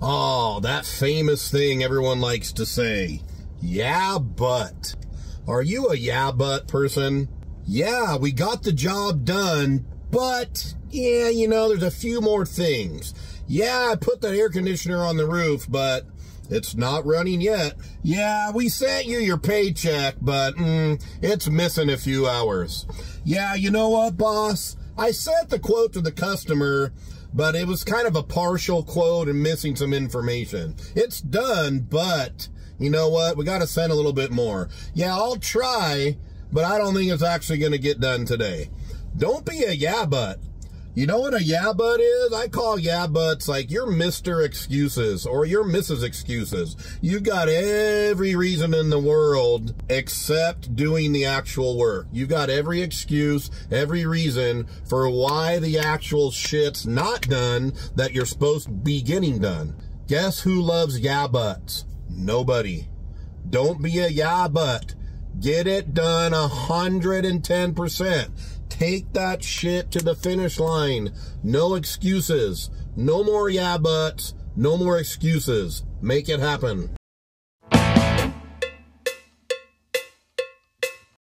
Oh, that famous thing everyone likes to say. Yeah, but. Are you a yeah, but person? Yeah, we got the job done, but, yeah, you know, there's a few more things. Yeah, I put the air conditioner on the roof, but it's not running yet. Yeah, we sent you your paycheck, but mm, it's missing a few hours. Yeah, you know what, boss? I sent the quote to the customer, but it was kind of a partial quote and missing some information. It's done, but you know what? We got to send a little bit more. Yeah, I'll try, but I don't think it's actually going to get done today. Don't be a yeah, but. You know what a yeah, but is? I call yeah, buts like you're Mr. Excuses or you're Mrs. Excuses. You've got every reason in the world except doing the actual work. You've got every excuse, every reason for why the actual shit's not done that you're supposed to be getting done. Guess who loves yeah, buts? Nobody. Don't be a yeah, but. Get it done 110%. Take that shit to the finish line. No excuses. No more yeah buts. No more excuses. Make it happen.